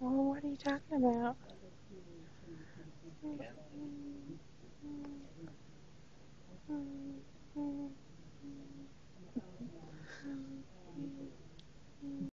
Well, what are you talking about?